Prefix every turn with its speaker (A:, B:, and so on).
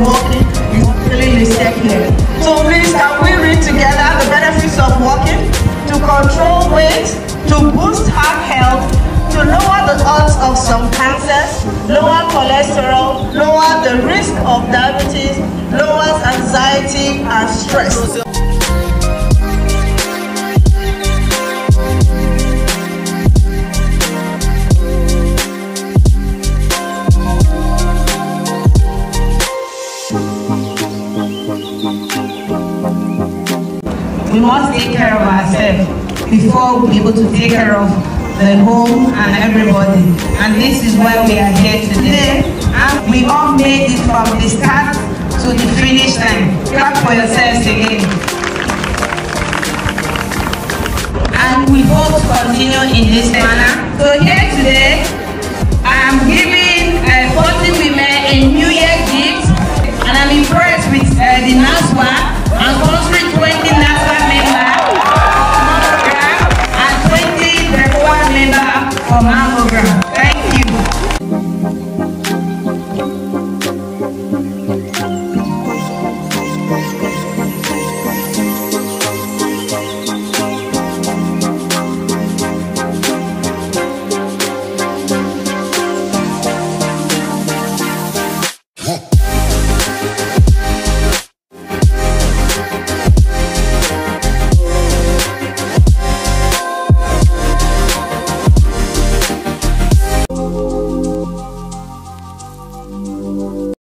A: walking, you really listed. So please, can we read together the benefits of walking? To control weight, to boost heart health, to lower the odds of some cancers, lower cholesterol, lower the risk of diabetes, lowers anxiety and stress.
B: Must take care of ourselves before we'll be able to take care of the home and everybody. And this is why we are here today. And we all made it from the start to the finish line. Clap for yourselves again. And we hope to continue in this manner. So here today, on my program.